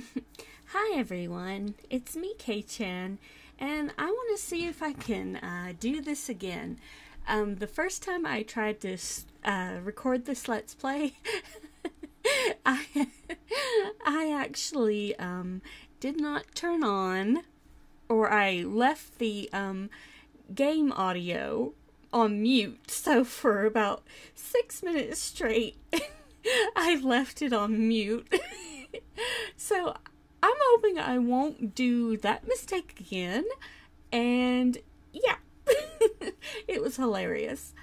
Hi everyone, it's me, Kae-chan, and I want to see if I can uh, do this again. Um, the first time I tried to uh, record this Let's Play, I, I actually um, did not turn on, or I left the um, game audio on mute, so for about six minutes straight, I left it on mute. so I'm hoping I won't do that mistake again. And yeah, it was hilarious.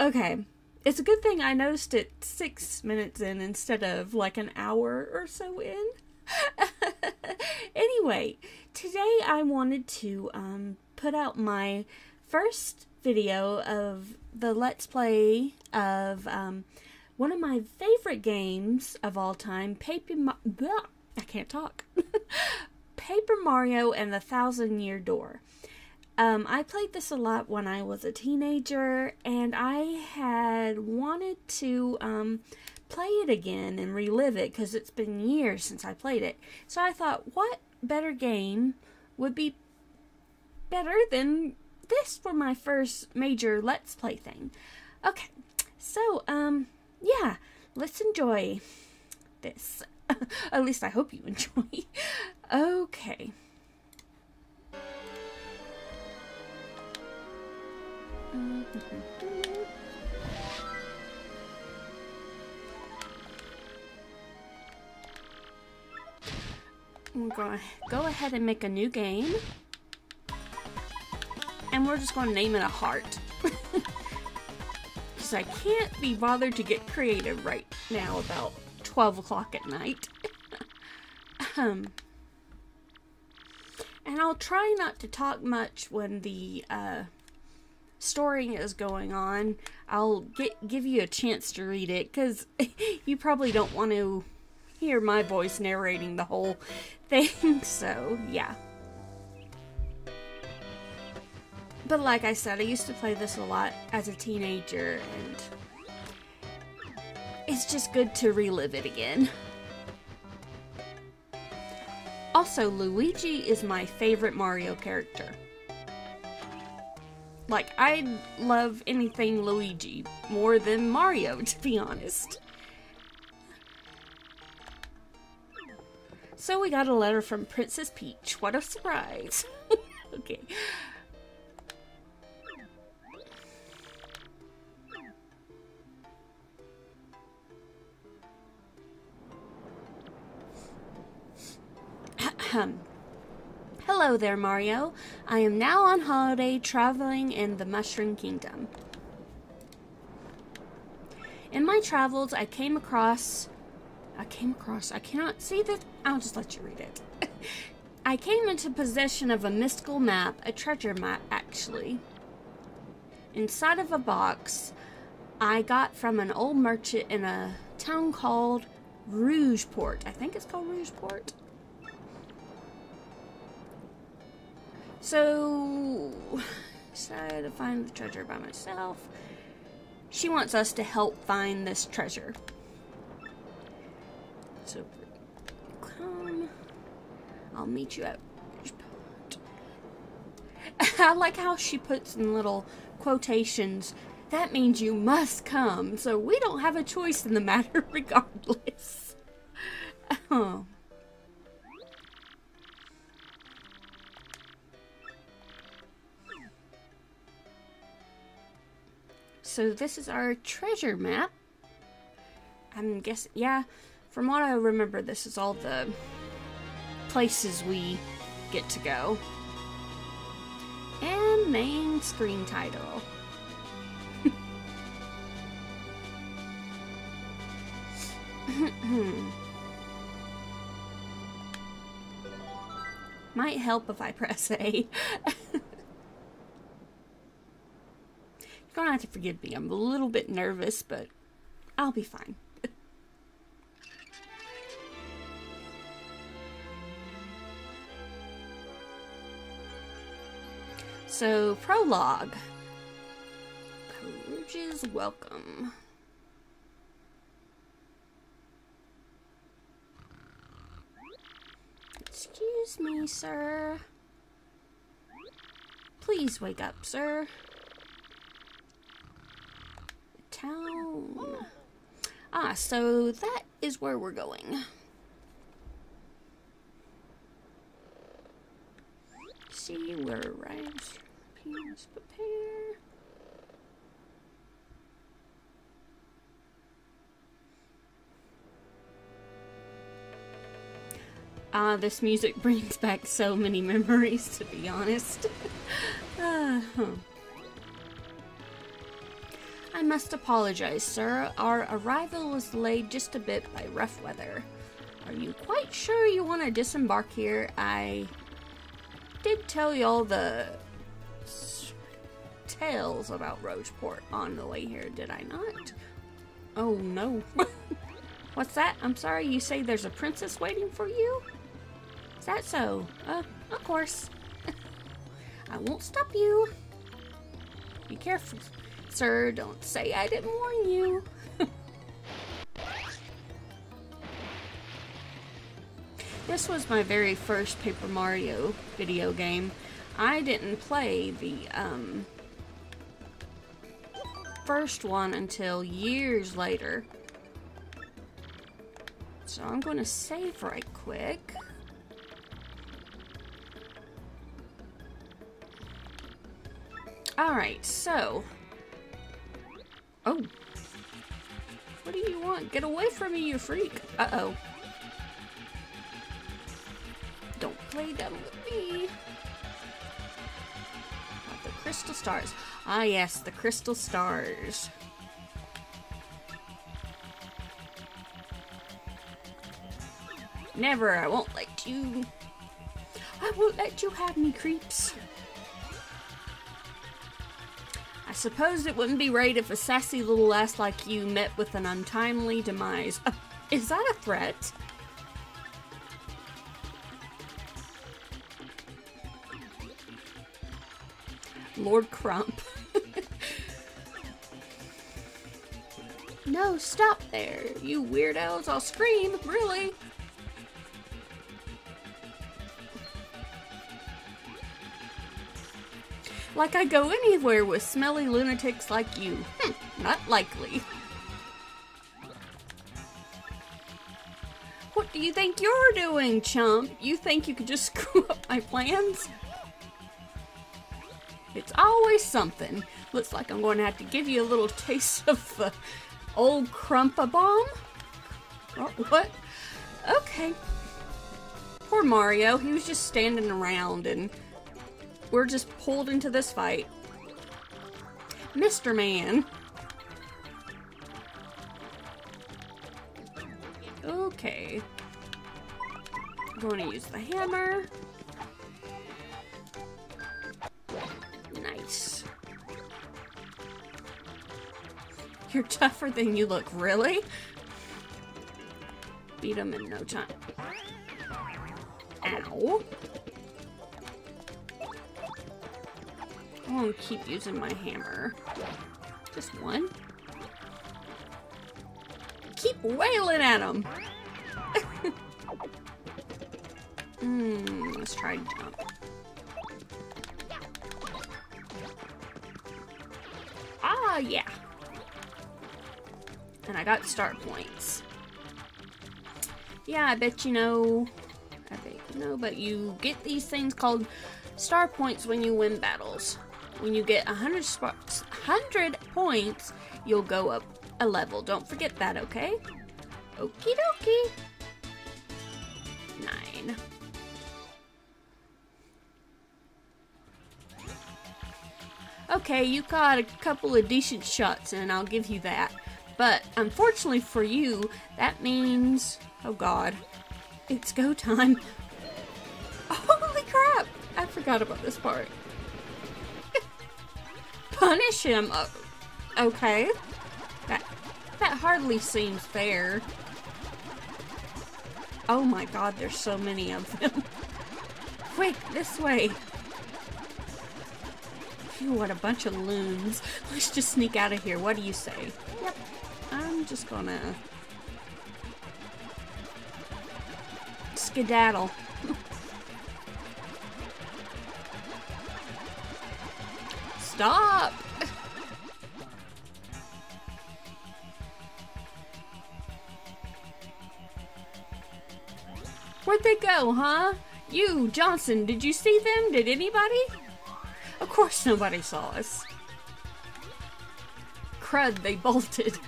Okay, it's a good thing I noticed it six minutes in instead of like an hour or so in. anyway, today I wanted to um, put out my first video of the Let's Play of um, one of my favorite games of all time, Paper. Ma- I can't talk. Paper Mario and the Thousand Year Door. Um, I played this a lot when I was a teenager, and I had wanted to um, play it again and relive it because it's been years since I played it. So I thought, what better game would be better than this for my first major Let's Play thing? Okay, so, um, yeah, let's enjoy this. At least I hope you enjoy. okay. We're going to go ahead and make a new game. And we're just going to name it a heart. Because I can't be bothered to get creative right now about 12 o'clock at night. um, and I'll try not to talk much when the uh, story is going on. I'll get give you a chance to read it because you probably don't want to hear my voice narrating the whole thing. So yeah. But like I said, I used to play this a lot as a teenager and it's just good to relive it again. Also, Luigi is my favorite Mario character. Like, I love anything Luigi more than Mario, to be honest. So we got a letter from Princess Peach. What a surprise. okay. Hello there, Mario. I am now on holiday traveling in the Mushroom Kingdom. In my travels, I came across. I came across. I cannot see that. I'll just let you read it. I came into possession of a mystical map, a treasure map, actually. Inside of a box I got from an old merchant in a town called Rogueport. I think it's called Rogueport. So, decided to find the treasure by myself. She wants us to help find this treasure. So, come. I'll meet you at. I like how she puts in little quotations. That means you must come, so we don't have a choice in the matter regardless. Oh. So this is our treasure map. I'm guessing, yeah, from what I remember, this is all the places we get to go. And main screen title. Might help if I press A. You're gonna have to forgive me. I'm a little bit nervous, but I'll be fine. so, prologue. Peruge's welcome. Excuse me, sir. Please wake up, sir. Town. Ah, so that is where we're going. See where arrives. Please prepare. Ah, this music brings back so many memories, to be honest. uh, huh. I must apologize, sir. Our arrival was delayed just a bit by rough weather. Are you quite sure you want to disembark here? I did tell you all the tales about Rogueport on the way here, did I not? Oh no. What's that? I'm sorry, you say there's a princess waiting for you? Is that so? Uh, of course. I won't stop you. Be careful, sir. Don't say I didn't warn you. this was my very first Paper Mario video game. I didn't play the um, first one until years later. So I'm going to save right quick. Alright, so. Oh. What do you want? Get away from me, you freak. Uh-oh. Don't play dumb with me. the crystal stars. Ah, yes, the crystal stars. Never, I won't let you. I won't let you have me, creeps. I suppose it wouldn't be right if a sassy little ass like you met with an untimely demise. Uh, is that a threat? Lord Crump. no, stop there, you weirdos. I'll scream, really. Like I go anywhere with smelly lunatics like you. Hm, not likely. What do you think you're doing, chump? You think you could just screw up my plans? It's always something. Looks like I'm going to have to give you a little taste of the old crumpa bomb. Or what? Okay. Poor Mario. He was just standing around and we're just pulled into this fight. Mr. Man. Okay. I'm going to use the hammer. Nice. You're tougher than you look, really? Beat him in no time. Ow. I'm gonna keep using my hammer. Just one. Keep wailing at him! Hmm, let's try jump. Ah, yeah. And I got start points. Yeah, I bet you know. I bet you know, but you get these things called star points when you win battles. When you get 100, 100 points, you'll go up a level. Don't forget that, okay? Okie dokie. Nine. Okay, you got a couple of decent shots and I'll give you that. But unfortunately for you, that means... Oh god. It's go time. Holy crap! I forgot about this part punish him. Uh, okay. That, that hardly seems fair. Oh my god, there's so many of them. Quick, this way. Phew, what a bunch of loons. Let's just sneak out of here. What do you say? Yep. I'm just gonna... Skedaddle. Stop. Where'd they go, huh? You, Johnson, did you see them? Did anybody? Of course nobody saw us. Crud, they bolted.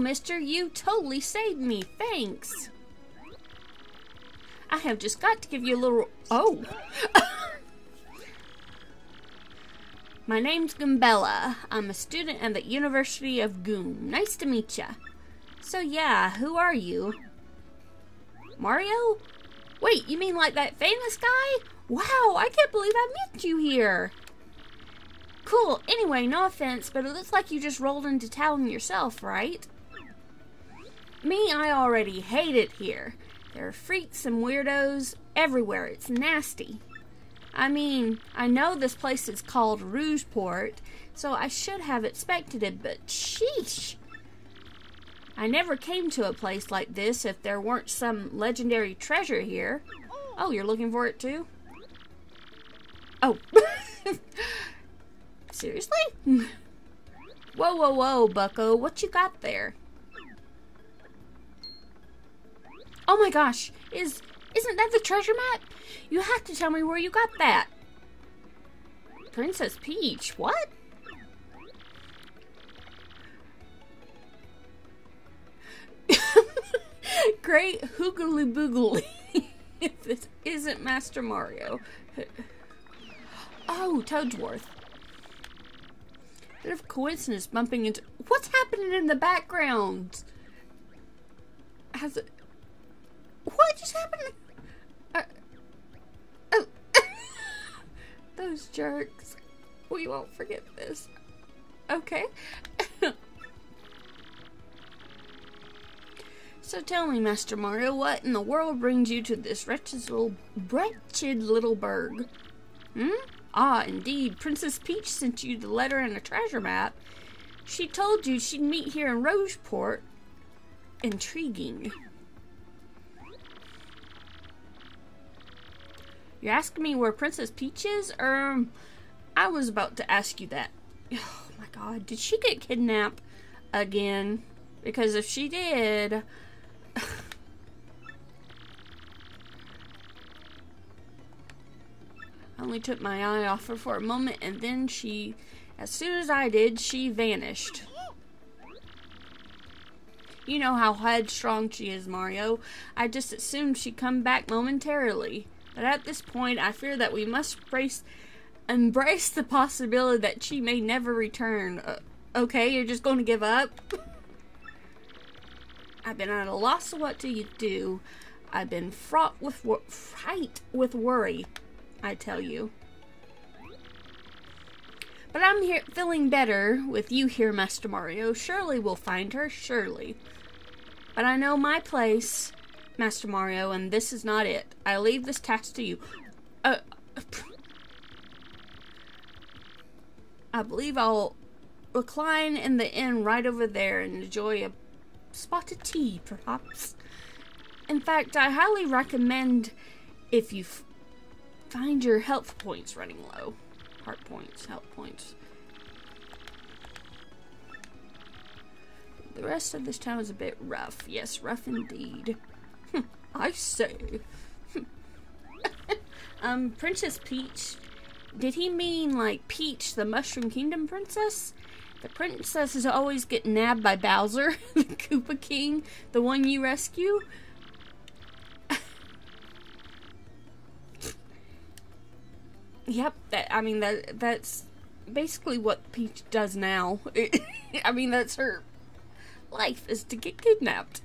Mister, you totally saved me. Thanks. I have just got to give you a little... Oh! My name's Goombella. I'm a student at the University of Goom. Nice to meet ya. So yeah, who are you? Mario? Wait, you mean like that famous guy? Wow, I can't believe I met you here. Cool. Anyway, no offense, but it looks like you just rolled into town yourself, right? Me, I already hate it here. There are freaks and weirdos everywhere. It's nasty. I mean, I know this place is called Rogueport, so I should have expected it, but sheesh. I never came to a place like this if there weren't some legendary treasure here. Oh, you're looking for it too? Oh. Seriously? whoa, whoa, whoa, bucko. What you got there? Oh my gosh. Is isn't that the treasure map? You have to tell me where you got that. Princess Peach, what? Great hoogly boogly. if this isn't Master Mario. Oh, Toadsworth. Bit of coincidence bumping into. What's happening in the background? Has it. What just happened? Uh, oh. Those jerks. We won't forget this. Okay. so tell me, Master Mario, what in the world brings you to this wretched little, wretched little burg? Hmm? Ah, indeed. Princess Peach sent you the letter and a treasure map. She told you she'd meet here in Rogueport. Intriguing. You're asking me where Princess Peach is? Um, I was about to ask you that. Oh my god, did she get kidnapped again? Because if she did... I only took my eye off her for a moment and then she, as soon as I did, she vanished. You know how headstrong she is, Mario. I just assumed she'd come back momentarily. But at this point, I fear that we must brace, embrace the possibility that she may never return. Uh, okay, you're just going to give up? I've been at a loss of what to you do. I've been fraught with fright with worry. I tell you. But I'm here feeling better with you here, Master Mario. Surely we'll find her, surely. But I know my place, Master Mario, and this is not it. I leave this task to you. Uh, I believe I'll recline in the inn right over there and enjoy a spot of tea, perhaps. In fact, I highly recommend if you Find your health points running low. Heart points, health points. The rest of this town is a bit rough. Yes, rough indeed. I say. um, Princess Peach. Did he mean like Peach, the Mushroom Kingdom princess? The princesses always get nabbed by Bowser, the Koopa King, the one you rescue. Yep, that I mean that that's basically what Peach does now. I mean that's her life is to get kidnapped.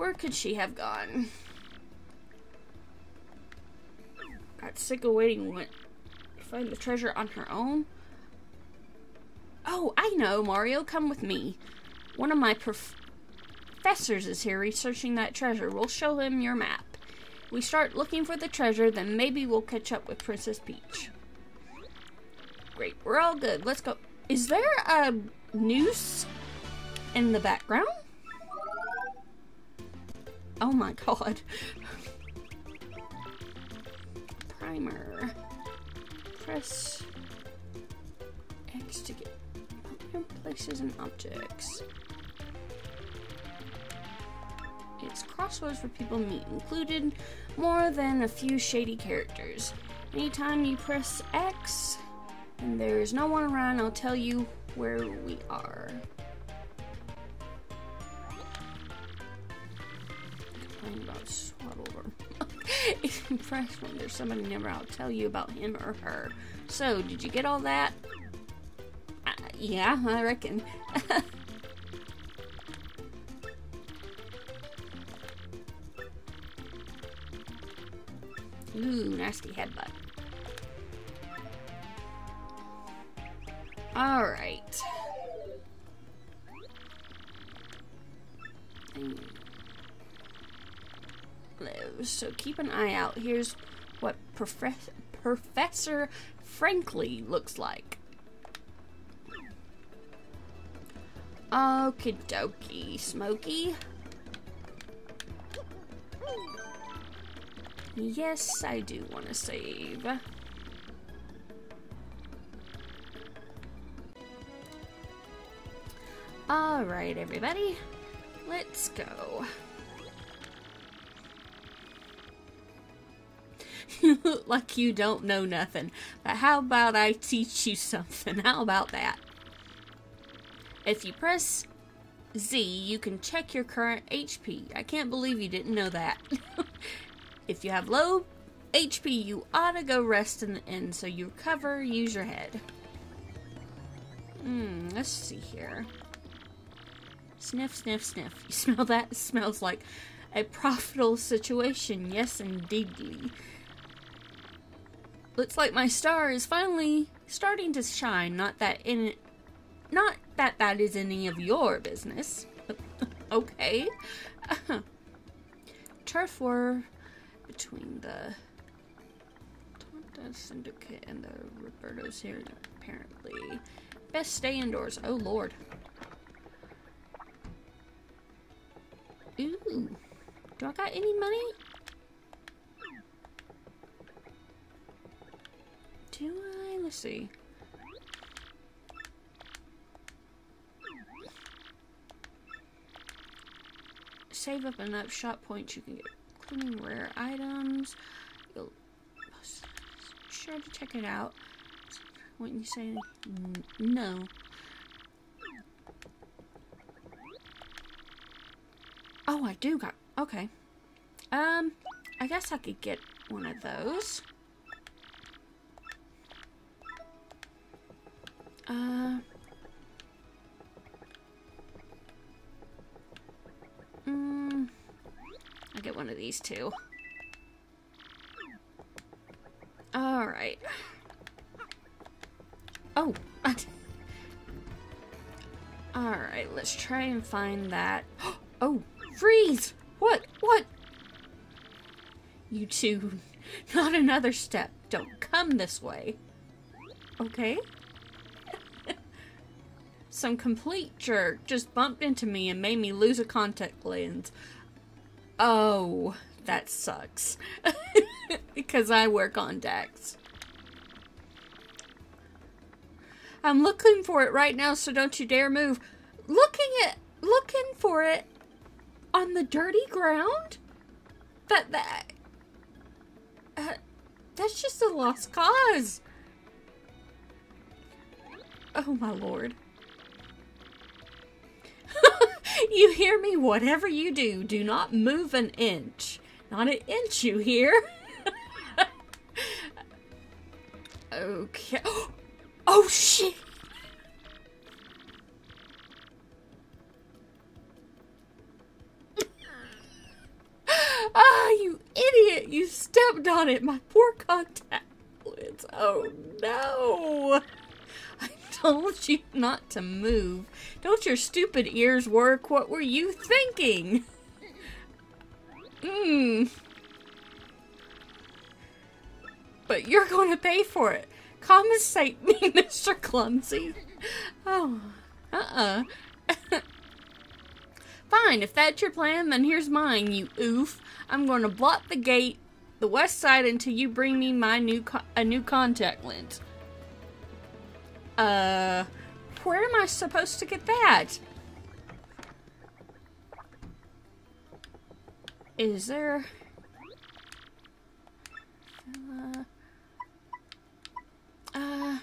Where could she have gone? Got sick of waiting went find the treasure on her own. Oh, I know, Mario, come with me. One of my professors is here researching that treasure. We'll show him your map we start looking for the treasure, then maybe we'll catch up with Princess Peach. Great, we're all good. Let's go. Is there a noose in the background? Oh my god. Primer. Press X to get places and objects. It's crosswords for people meet included, more than a few shady characters. Anytime you press X and there's no one around, I'll tell you where we are. Complain about Swaddle if you press when there's somebody never, I'll tell you about him or her. So, did you get all that? Uh, yeah, I reckon. Ooh, nasty headbutt. Alright. So keep an eye out. Here's what Prof Professor Frankly looks like. Okie dokie, Smokey. Yes, I do want to save. Alright, everybody. Let's go. like you don't know nothing. But how about I teach you something? How about that? If you press Z, you can check your current HP. I can't believe you didn't know that. if you have low HP, you ought to go rest in the inn so you recover, use your head. Hmm, let's see here. Sniff, sniff, sniff. You smell that? It smells like a profitable situation. Yes, indeedly. Looks like my star is finally starting to shine. Not that in not that that is any of your business. okay. Turf war between the Tonta Syndicate and the Robertos here, apparently. Best stay indoors. Oh, Lord. Ooh. Do I got any money? Do I? Let's see. Save up enough shop points you can get including rare items. You'll sure to check it out. When you say no. Oh, I do got... Okay. Um, I guess I could get one of those. Uh... Mm, I'll get one of these two. Alright. Oh! Alright, let's try and find that. Oh! Freeze! What? What? You two, not another step. Don't come this way. Okay? Some complete jerk just bumped into me and made me lose a contact lens. Oh, that sucks. because I wear contacts. I'm looking for it right now, so don't you dare move. Looking at, looking for it on the dirty ground? That that uh, that's just a lost cause. Oh my lord. you hear me? Whatever you do, do not move an inch. Not an inch, you hear? okay. Oh shit! Ah, you idiot! You stepped on it! My poor contact lens. Oh no! Told you not to move. Don't your stupid ears work? What were you thinking? Mmm. But you're going to pay for it. Compensate me, Mr. Clumsy. Oh, uh-uh. Fine, if that's your plan, then here's mine, you oof. I'm going to block the gate, the west side, until you bring me my new a new contact lens. Uh, where am I supposed to get that? Is there... Uh... Uh...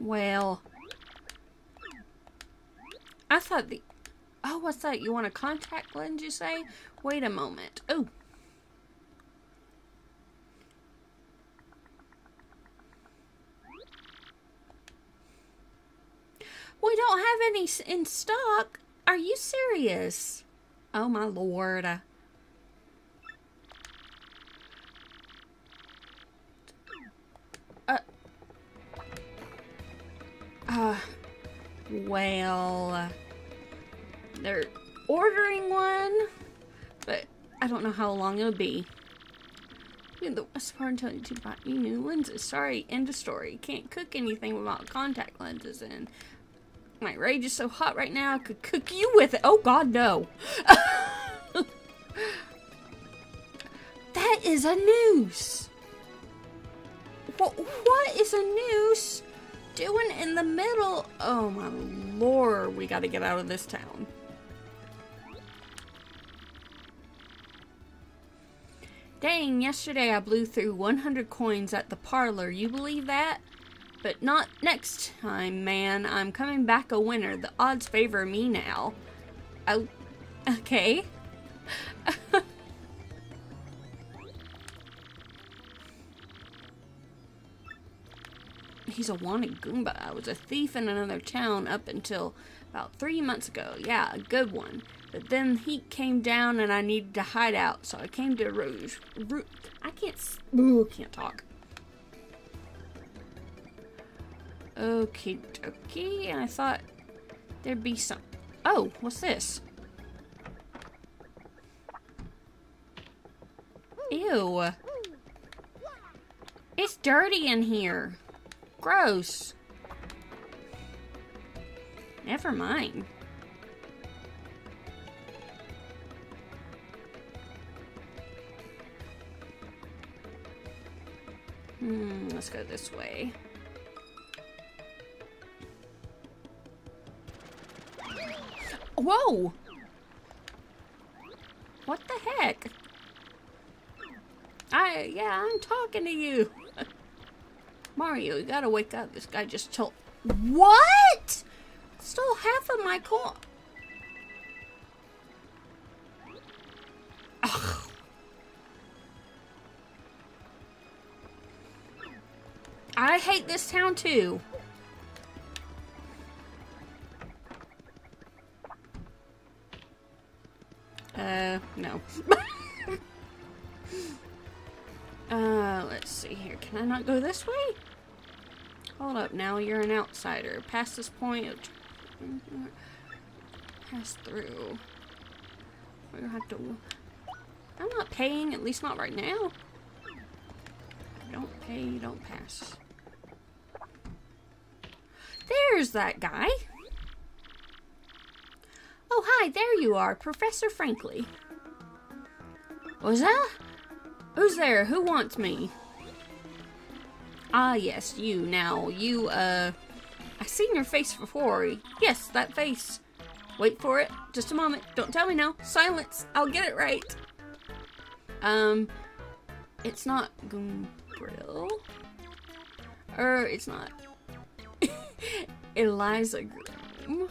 Well... I thought the... Oh, what's that? You want a contact lens, you say? Wait a moment. Oh. We don't have any in stock. Are you serious? Oh my lord. Uh. Uh. Well. They're ordering one, but I don't know how long it'll be. In The West part until you buy new lenses. Sorry, end of story. Can't cook anything without contact lenses in. My rage is so hot right now, I could cook you with it. Oh, God, no. that is a noose. What, what is a noose doing in the middle? Oh, my lord. We got to get out of this town. Dang, yesterday I blew through 100 coins at the parlor. You believe that? But not next time, man. I'm coming back a winner. The odds favor me now. Oh, okay. He's a wanted Goomba. I was a thief in another town up until about three months ago. Yeah, a good one. But then heat came down and I needed to hide out, so I came to Rouge. Rouge I can't. Ooh, can't talk. Okay, okay. And I thought there'd be some. Oh, what's this? Ew. It's dirty in here. Gross. Never mind. Hmm, let's go this way. Whoa! What the heck? I, yeah, I'm talking to you. Mario, you gotta wake up. This guy just told. What? Stole half of my coin. I hate this town too. Uh, let's see here. Can I not go this way? Hold up now, you're an outsider. Past this point, pass through. We have to. I'm not paying, at least not right now. Don't pay, don't pass. There's that guy. Oh, hi, there you are, Professor Frankly. Was that? Who's there? Who wants me? Ah, yes, you. Now, you, uh... I've seen your face before. Yes, that face. Wait for it. Just a moment. Don't tell me now. Silence. I'll get it right. Um, it's not Goombrill. Er, it's not. Eliza Groom.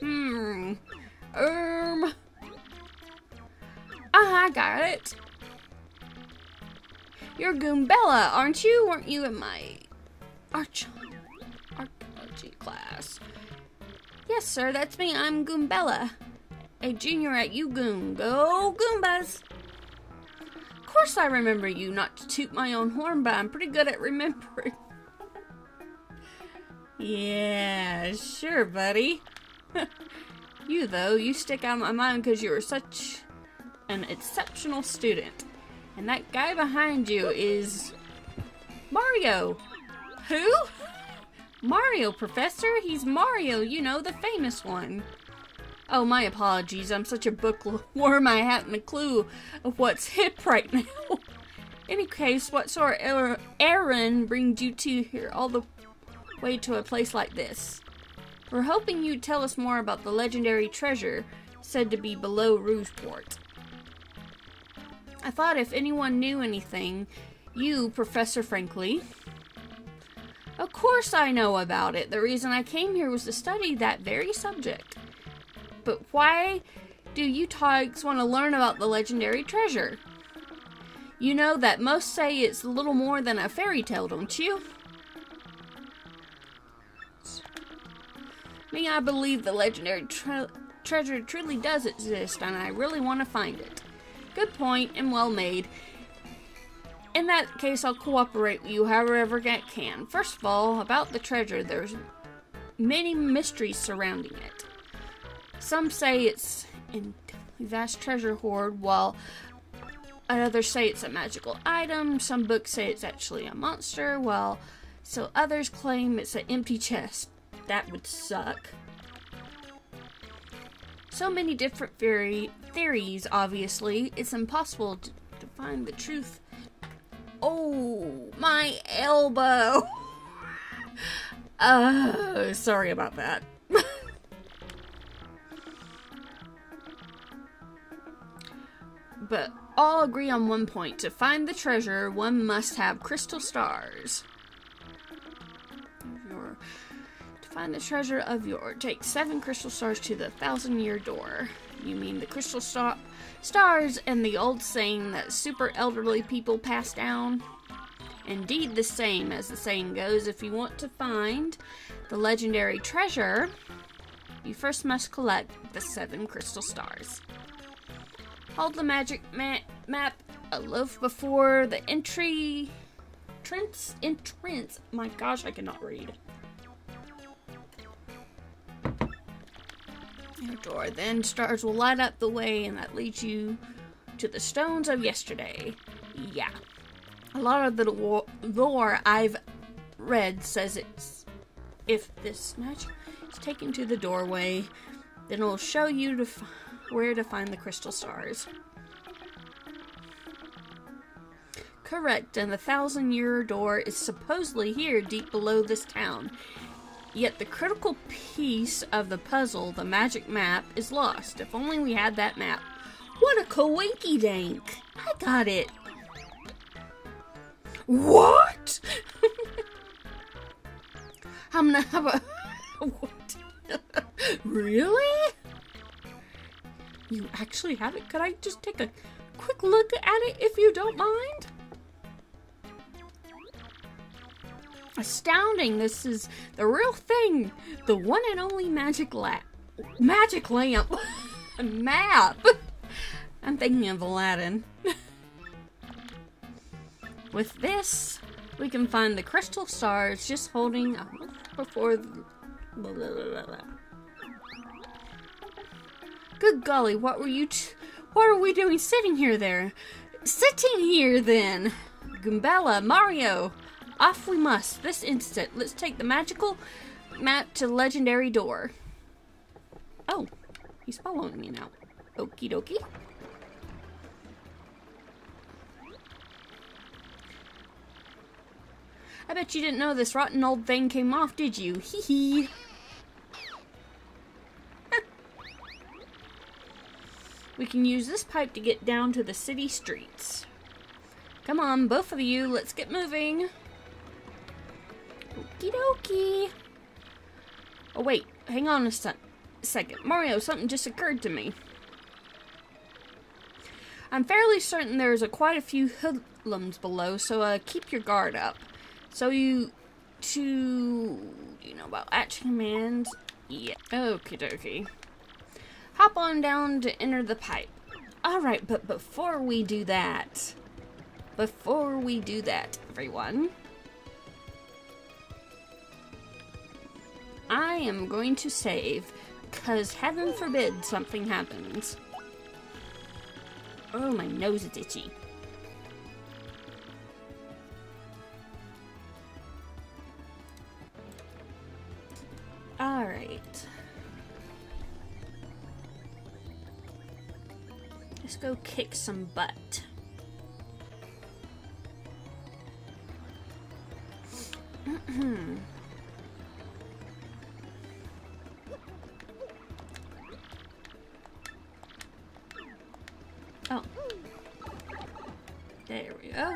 Hmm. Um. Ah, I got it. You're Goombella, aren't you? Weren't you in my arch archaeology class? Yes, sir, that's me. I'm Goombella. A junior at UGoon. Go Goombas! Of course I remember you, not to toot my own horn, but I'm pretty good at remembering. yeah, sure, buddy. you, though, you stick out of my mind because you were such an exceptional student. And that guy behind you is Mario. Who? Mario, Professor. He's Mario, you know, the famous one. Oh, my apologies. I'm such a bookworm I haven't a clue of what's hip right now. Any case, what sort of er, errand brings you to here all the way to a place like this? We're hoping you'd tell us more about the legendary treasure said to be below Rogueport. I thought if anyone knew anything, you, Professor Frankly. Of course I know about it. The reason I came here was to study that very subject. But why do you types want to learn about the legendary treasure? You know that most say it's a little more than a fairy tale, don't you? Me, I believe the legendary tre treasure truly does exist, and I really want to find it. Good point, and well made. In that case, I'll cooperate with you however I can. First of all, about the treasure, there's many mysteries surrounding it. Some say it's a vast treasure hoard, while others say it's a magical item. Some books say it's actually a monster, while so others claim it's an empty chest. That would suck. So many different theory theories, obviously. It's impossible to, to find the truth. Oh, my elbow! uh, sorry about that. but all agree on one point. To find the treasure, one must have crystal stars. Your, to find the treasure of your, take seven crystal stars to the thousand year door. You mean the crystal star, stars and the old saying that super elderly people pass down? Indeed, the same as the saying goes, if you want to find the legendary treasure, you first must collect the seven crystal stars. Hold the magic ma map a loaf before the entry. Entrance, entrance. My gosh, I cannot read. Your door. Then stars will light up the way, and that leads you to the stones of yesterday. Yeah. A lot of the lore I've read says it's if this match is taken to the doorway, then it'll show you to where to find the crystal stars. Correct, and the thousand year door is supposedly here deep below this town. Yet the critical piece of the puzzle, the magic map, is lost. If only we had that map. What a coinky dank! I got it! What? I'm gonna have a. what? really? You actually have it? Could I just take a quick look at it if you don't mind? Astounding! This is the real thing. The one and only magic lamp. Magic lamp. Map. I'm thinking of Aladdin. With this, we can find the crystal stars just holding up before. The... Blah, blah, blah, Good golly, what were you? what are we doing sitting here there? Sitting here then! Goombella, Mario, off we must, this instant. Let's take the magical map to legendary door. Oh, he's following me now. Okie dokie. I bet you didn't know this rotten old thing came off, did you? Hee hee. we can use this pipe to get down to the city streets. Come on, both of you, let's get moving. Okie dokie. Oh, wait, hang on a se second. Mario, something just occurred to me. I'm fairly certain there's a, quite a few hoodlums below, so uh, keep your guard up. So you to you know about action commands? Yeah. Okie dokie. Hop on down to enter the pipe. Alright, but before we do that, before we do that, everyone, I am going to save, because heaven forbid something happens. Oh, my nose is itchy. Alright. Let's go kick some butt. go.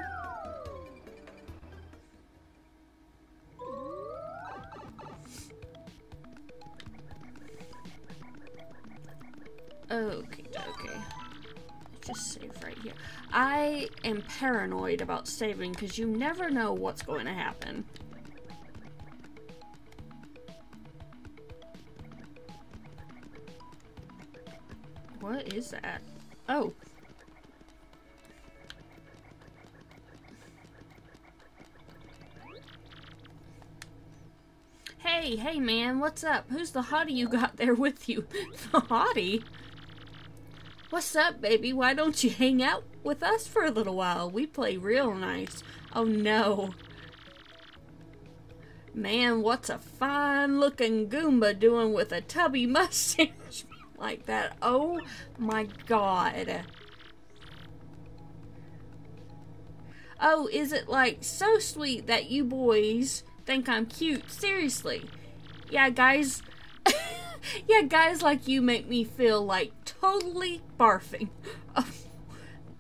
Okay, okay. Just save right here. I am paranoid about saving because you never know what's going to happen. What is that? Oh. Hey, hey man, what's up? Who's the hottie you got there with you? the hottie? What's up, baby? Why don't you hang out with us for a little while? We play real nice. Oh no. Man, what's a fine looking Goomba doing with a tubby mustache like that? Oh my god. Oh, is it like so sweet that you boys think I'm cute? Seriously. Yeah, guys. yeah, guys like you make me feel like totally barfing. Oh,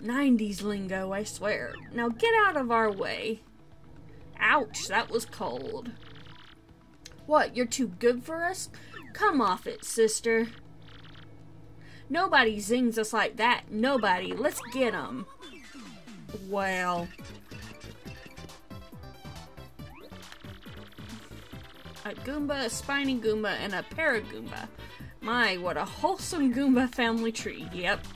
90s lingo, I swear. Now get out of our way. Ouch, that was cold. What, you're too good for us? Come off it, sister. Nobody zings us like that. Nobody. Let's get 'em. Well. A Goomba, a Spiny Goomba, and a Paragoomba. My, what a wholesome Goomba family tree. Yep.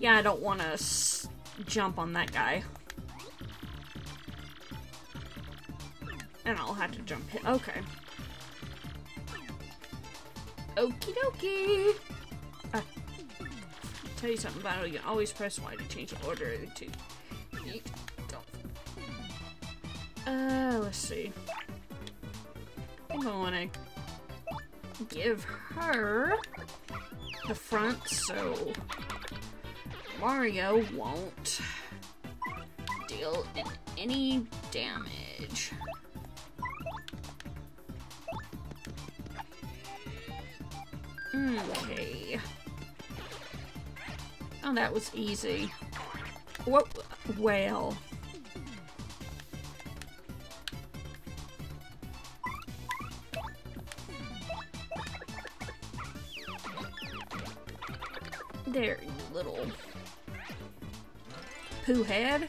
Yeah, I don't want to jump on that guy. And I'll have to jump hit. Okay. Okie dokie. Uh, tell you something about it. You can always press Y to change the order of the two. Uh, let's see. Think I want to give her the front so Mario won't deal any damage. Okay. Oh, that was easy. What? Well. There, you little poo head.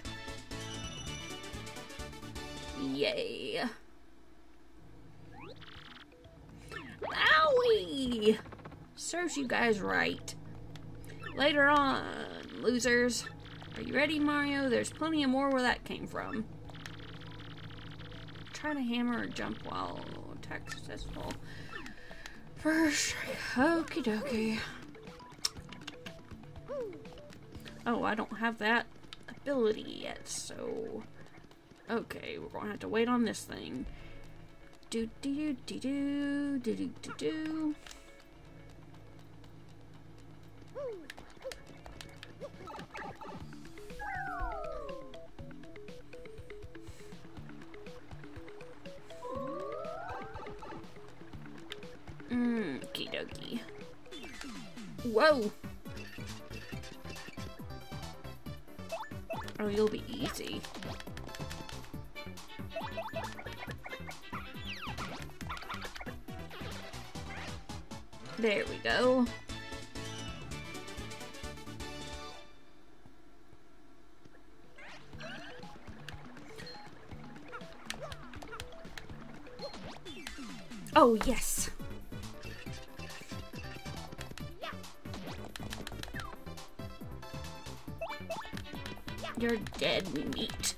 Yay. Owie! Serves you guys right. Later on, losers. Are you ready, Mario? There's plenty of more where that came from. Try to hammer or jump while attack successful. First, okie dokie. Oh, I don't have that ability yet, so... Okay, we're gonna have to wait on this thing. Do do do do do do do do. Mmm, okie dokie. Whoa! Oh, you'll be easy. There we go. Oh, yes. You're dead meat.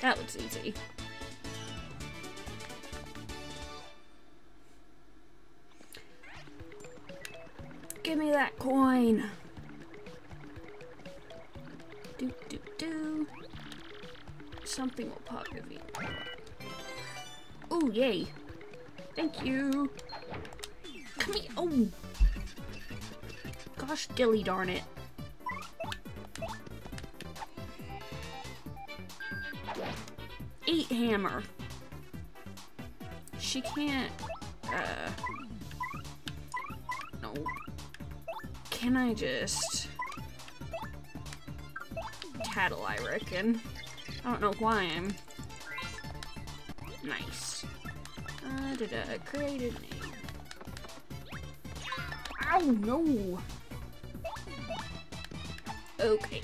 That was easy. Give me that coin. Do do do. Something will pop if you. Oh yay! Thank you. Come here. Oh. Gosh, dilly darn it. Hammer. She can't. Uh. No. Can I just. Tattle, I reckon. I don't know why I'm. Nice. Uh, did I create a name? Ow, no! Okay.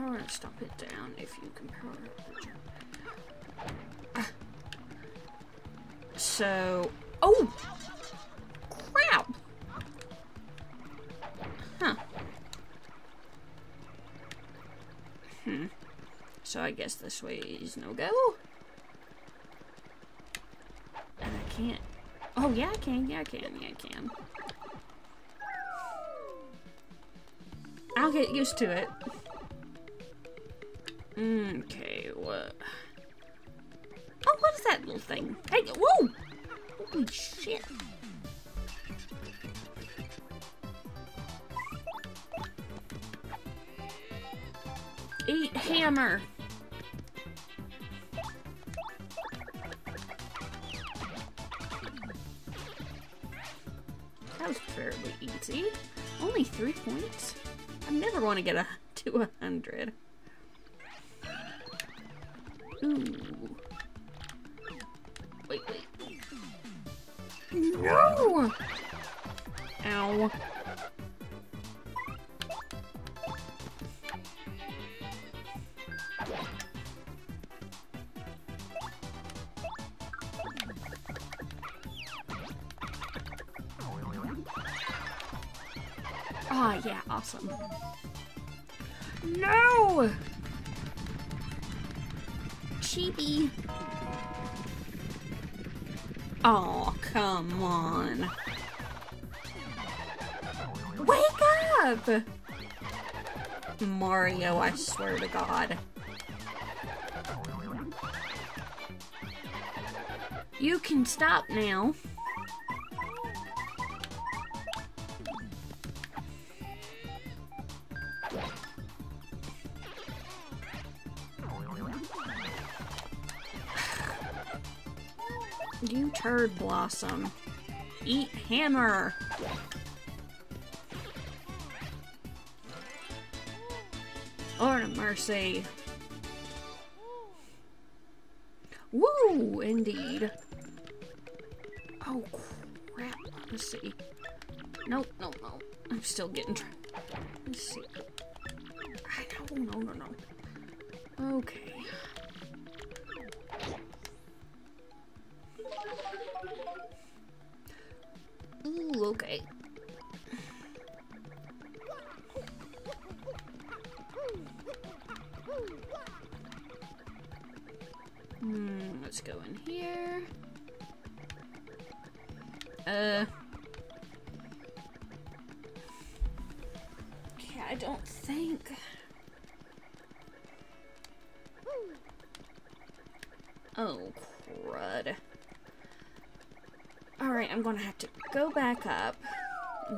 Power and stop it down if you can power the. Ah. So, oh, crap! Huh. Hmm. So I guess this way is no go. And I can't. Oh yeah, I can. Yeah, I can. Yeah, I can. I'll get used to it. Okay, what? Oh, what is that little thing? Hey, whoa! Holy shit. Eat hammer. That was fairly easy. Only three points? I never want to get a to a hundred. Wake up! Mario, I swear to God. You can stop now. You turd blossom. Eat hammer. Mercy. Woo, indeed. Oh, crap. Let's see. Nope, nope, nope. I'm still getting Let's see.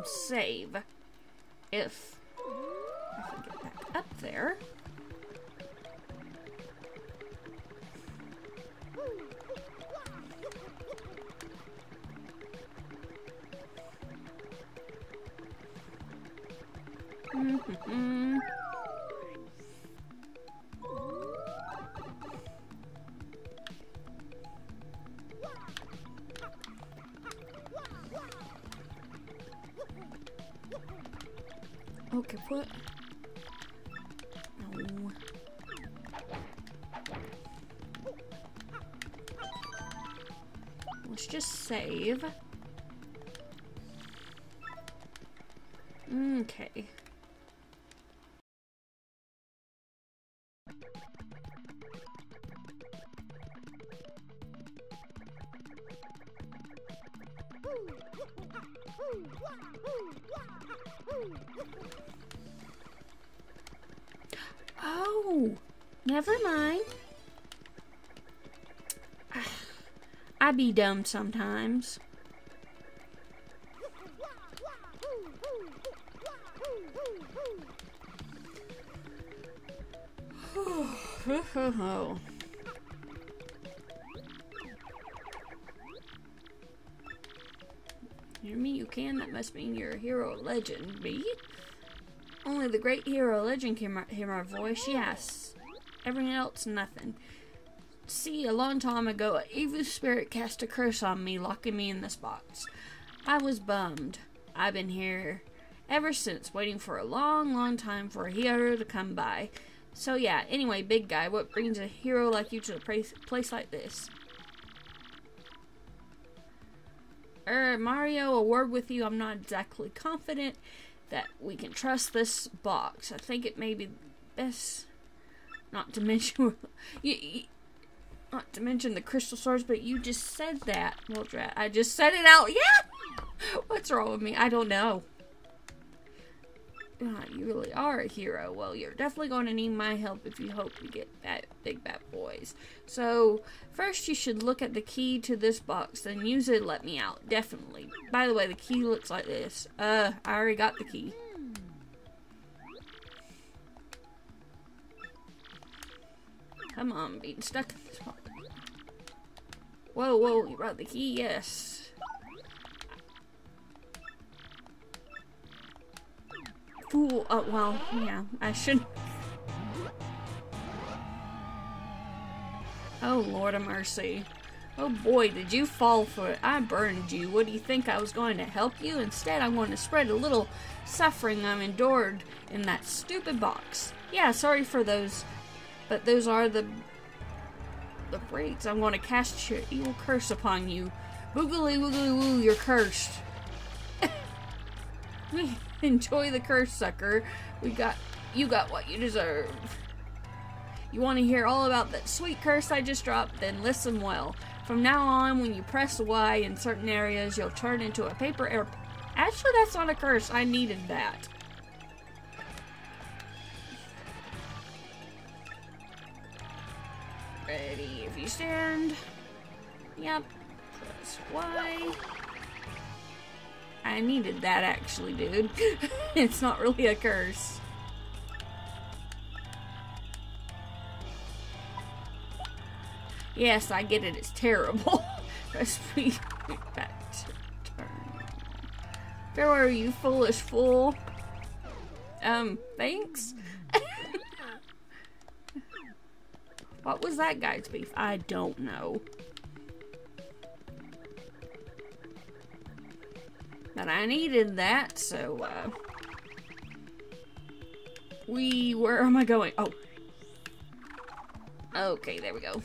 Save if I can get back up there. Mm-hmm. Save. Okay. Oh, never mind. I be dumb sometimes. oh. Hear me? You can? That must mean you're a hero legend, B. Only the great hero legend can hear my voice, yes. Everything else, nothing. See, a long time ago, an evil spirit cast a curse on me, locking me in this box. I was bummed. I've been here ever since, waiting for a long, long time for a hero to come by. So yeah, anyway, big guy, what brings a hero like you to a place, like this? Er, Mario, a word with you. I'm not exactly confident that we can trust this box. I think it may be best not to mention you, not to mention the crystal stars, but you just said that. Well, I just said it out. Yeah. What's wrong with me? I don't know. God, you really are a hero. Well, you're definitely going to need my help if you hope to get that big bad boys. So, first you should look at the key to this box, then use it let me out. Definitely. By the way, the key looks like this. Uh, I already got the key. Come on, being stuck in this box. Whoa, whoa, you brought the key? Yes. fool. Oh, uh, well, yeah, I should. Oh, Lord of mercy. Oh boy, did you fall for it. I burned you. What do you think I was going to help you? Instead, I'm going to spread a little suffering I've endured in that stupid box. Yeah, sorry for those, but those are the the breaks. I'm going to cast your evil curse upon you. Boogly woogly woo, you're cursed. Enjoy the curse, sucker. We got you got what you deserve. You want to hear all about that sweet curse I just dropped? Then listen well. From now on, when you press Y in certain areas, you'll turn into a paper air. Actually, that's not a curse. I needed that. Ready if you stand. Yep. Press Y. I needed that actually, dude. it's not really a curse. Yes, I get it. It's terrible. Me back to turn. Farewell, you foolish fool. Um, thanks. What was that guy's beef? I don't know. But I needed that, so, uh... We... Where am I going? Oh. Okay, there we go.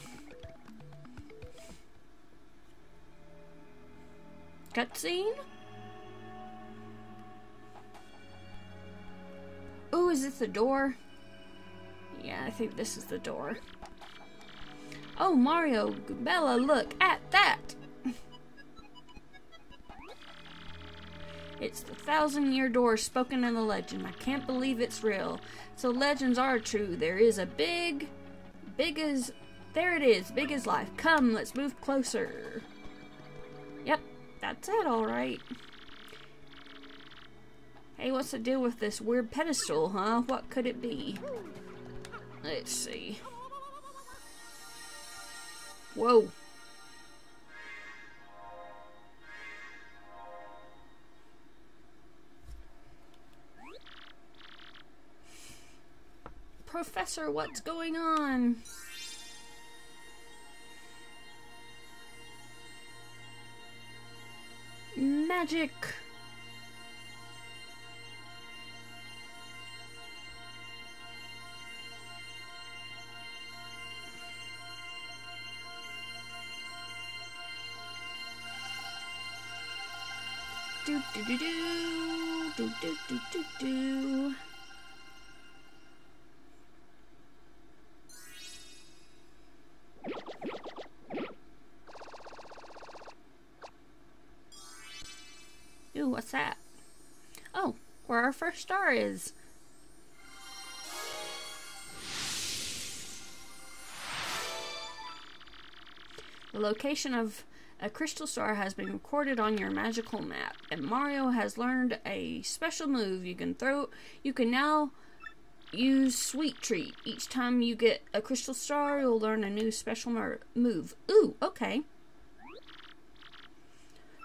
Cutscene? Oh, is this the door? Yeah, I think this is the door. Oh, Mario, Bella, look at that! It's the thousand year door spoken in the legend. I can't believe it's real. So legends are true. There is a big, big as, there it is, big as life. Come, let's move closer. Yep, that's it, alright. Hey, what's the deal with this weird pedestal, huh? What could it be? Let's see. Whoa. Professor, what's going on? Magic. Do do do. Ooh, what's that? Oh, where our first star is. The location of a crystal star has been recorded on your magical map, and Mario has learned a special move you can throw. You can now use Sweet Treat. Each time you get a crystal star, you'll learn a new special move. Ooh, okay.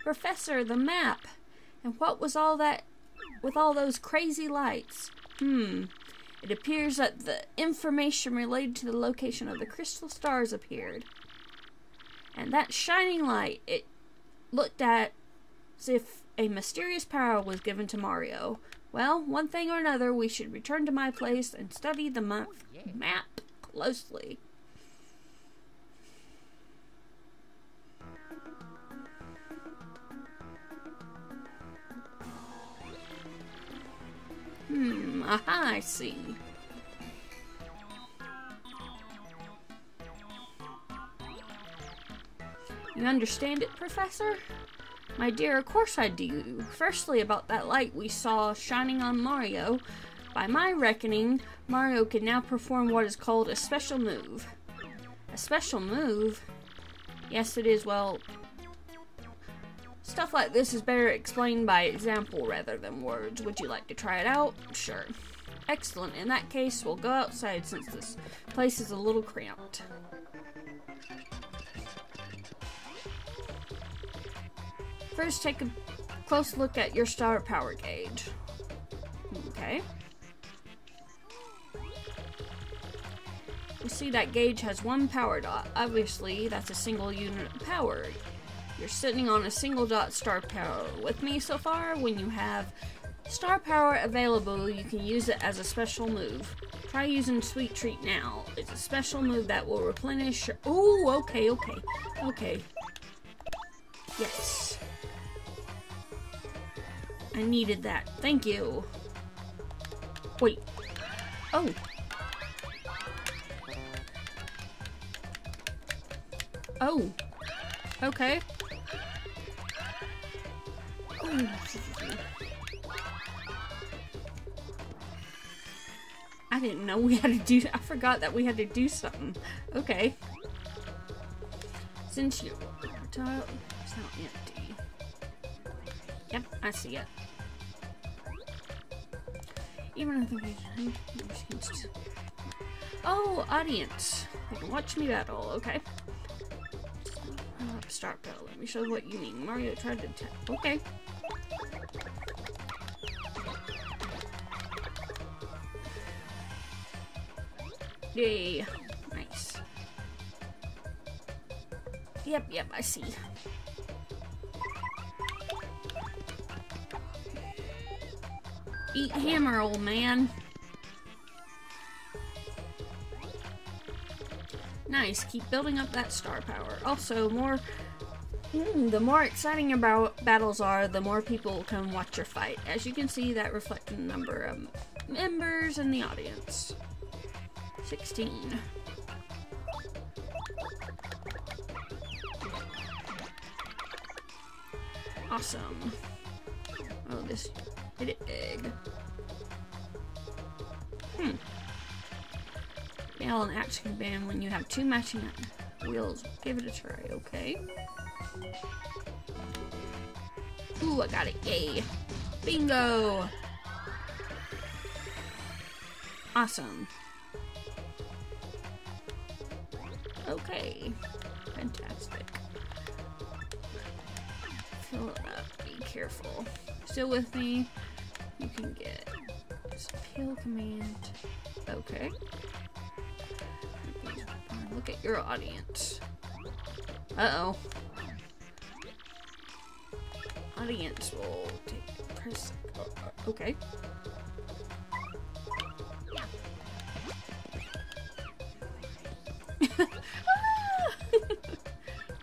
Professor, the map. And what was all that with all those crazy lights? Hmm. It appears that the information related to the location of the crystal stars appeared. And that shining light, it looked at as if a mysterious power was given to Mario. Well, one thing or another, we should return to my place and study the ma map closely. Hmm, aha, I see. You understand it, Professor? My dear, of course I do. Firstly, about that light we saw shining on Mario. By my reckoning, Mario can now perform what is called a special move. A special move? Yes, it is, well... Stuff like this is better explained by example rather than words. Would you like to try it out? Sure. Excellent. In that case, we'll go outside since this place is a little cramped. First, take a close look at your star power gauge. Okay. You see that gauge has one power dot. Obviously, that's a single unit of power. You're sitting on a single dot star power. With me so far, when you have star power available, you can use it as a special move. Try using Sweet Treat now. It's a special move that will replenish Ooh, okay, okay, okay. Yes. I needed that. Thank you. Wait. Oh. Oh. Okay. I didn't know we had to do- I forgot that we had to do something. Okay. Since you- it's not empty. Yep, I see it. Even if the Oh, audience. You can watch me battle, okay. Uh, start battle. Let me show what you mean. Mario tried to attack. Okay. Yay. Nice. Yep, yep, I see. Eat hammer, old man. Nice, keep building up that star power. Also, more mm, the more exciting your battles are, the more people can watch your fight. As you can see, that reflects the number of members in the audience. 16. Awesome. Oh, this hit egg. Hmm. Nail an action band when you have two matching wheels. Give it a try, okay? Ooh, I got it. Yay. Bingo! Awesome. Okay. Fantastic. Fill it up. Be careful. Still with me? Appeal command. Okay. Look at your audience. Uh-oh. Audience will take press. Uh, okay.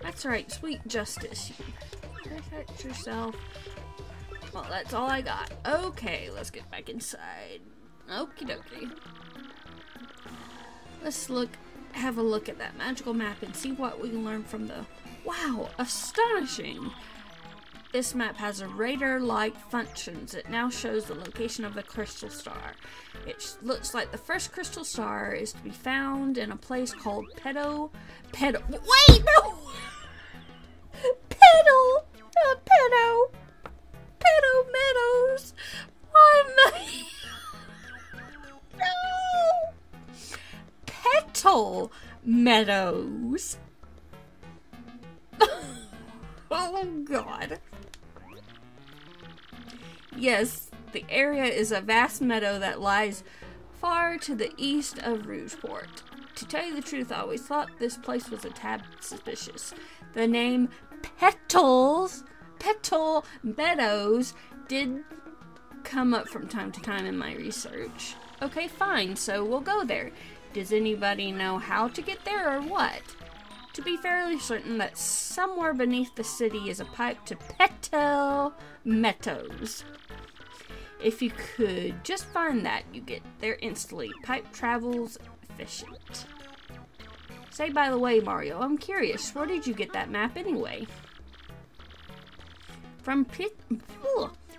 That's right, sweet justice. You protect yourself. Well, that's all I got. Okay, let's get back inside. Okie dokie. Let's look, have a look at that magical map and see what we can learn from the. Wow, astonishing! This map has a radar-like functions. It now shows the location of the crystal star. It looks like the first crystal star is to be found in a place called Pedo... Pedo... Wait, no! Meadows! oh, God. Yes, the area is a vast meadow that lies far to the east of Rogueport. To tell you the truth, I always thought this place was a tad suspicious. The name Petals, Petal Meadows did come up from time to time in my research. Okay, fine, so we'll go there. Does anybody know how to get there or what? To be fairly certain that somewhere beneath the city is a pipe to Petal Meadows. If you could just find that, you get there instantly. Pipe travels efficient. Say, by the way, Mario, I'm curious, where did you get that map anyway? From Pit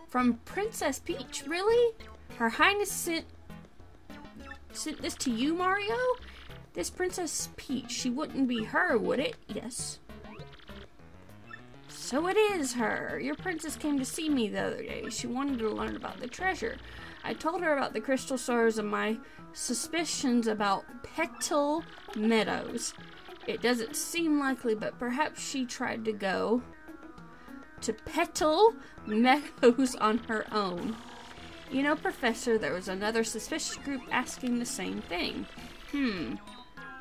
from Princess Peach, really? Her Highness sent sent this to you, Mario? This Princess Peach, she wouldn't be her, would it? Yes. So it is her. Your princess came to see me the other day. She wanted to learn about the treasure. I told her about the crystal stars and my suspicions about Petal Meadows. It doesn't seem likely, but perhaps she tried to go to Petal Meadows on her own. You know, Professor, there was another suspicious group asking the same thing. Hmm.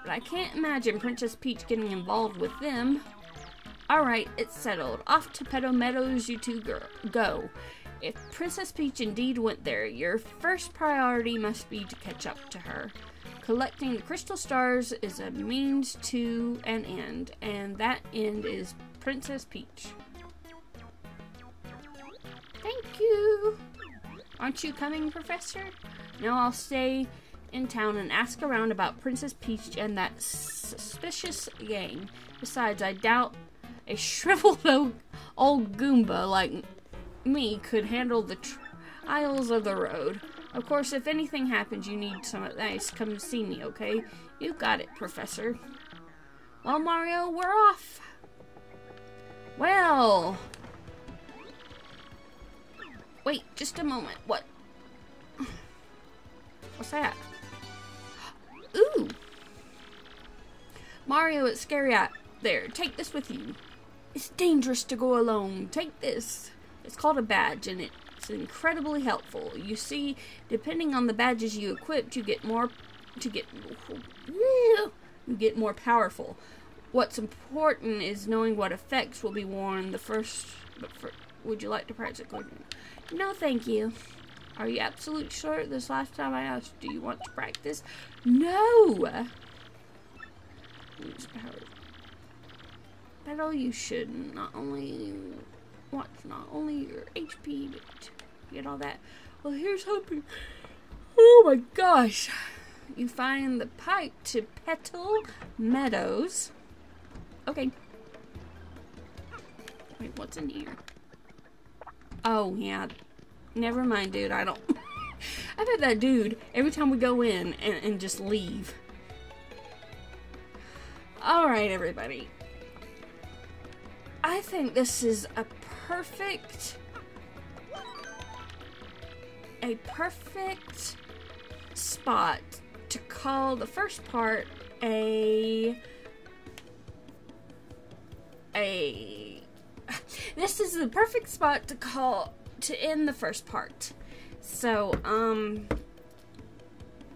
But I can't imagine Princess Peach getting involved with them. Alright, it's settled. Off to Petal Meadows you two go. If Princess Peach indeed went there, your first priority must be to catch up to her. Collecting the crystal stars is a means to an end, and that end is Princess Peach. Thank you! Aren't you coming, Professor? No, I'll stay in town and ask around about Princess Peach and that suspicious gang. Besides, I doubt a shriveled old, Goomba like me could handle the trials of the road. Of course, if anything happens, you need some advice, come see me, okay? You got it, Professor. Well, Mario, we're off. Well. Wait, just a moment. What? What's that? Ooh. Mario, it's scary out there. Take this with you. It's dangerous to go alone. Take this. It's called a badge and it's incredibly helpful. You see, depending on the badges you equip, you get more to get you get more powerful. What's important is knowing what effects will be worn the first but for, would you like to practice it? No, thank you. Are you absolutely sure this last time I asked, do you want to practice? No! That all oh, you should not only watch not only your HP but get all that. Well here's hoping Oh my gosh. You find the pipe to Petal Meadows. Okay. Wait, what's in here? Oh yeah. Never mind, dude. I don't I bet that dude every time we go in and, and just leave. Alright, everybody. I think this is a perfect a perfect spot to call the first part a a this is the perfect spot to call to end the first part. So, um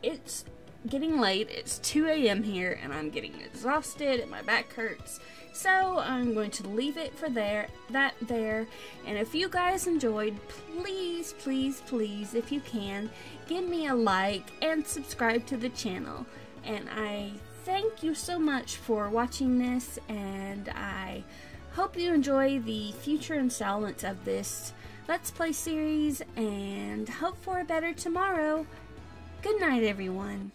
it's getting late. It's 2 a.m. here and I'm getting exhausted and my back hurts. So I'm going to leave it for there, that there. And if you guys enjoyed, please, please, please, if you can, give me a like and subscribe to the channel. And I thank you so much for watching this and I hope you enjoy the future installments of this Let's Play series and hope for a better tomorrow. Good night, everyone.